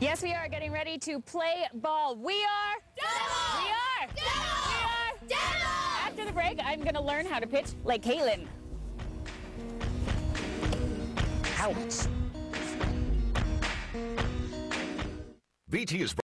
Yes, we are getting ready to play ball. We are. Demo! We are. Demo! We are. Demo! After the break, I'm going to learn how to pitch like Kaylin. Ouch. BT is